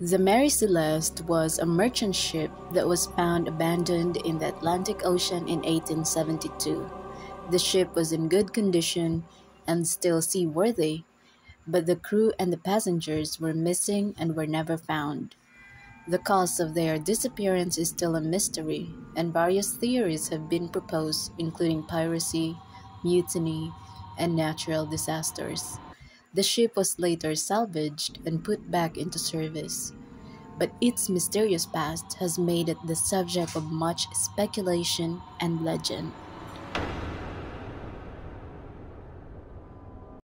The Mary Celeste was a merchant ship that was found abandoned in the Atlantic Ocean in 1872. The ship was in good condition and still seaworthy, but the crew and the passengers were missing and were never found. The cause of their disappearance is still a mystery, and various theories have been proposed, including piracy, mutiny, and natural disasters. The ship was later salvaged and put back into service, but its mysterious past has made it the subject of much speculation and legend.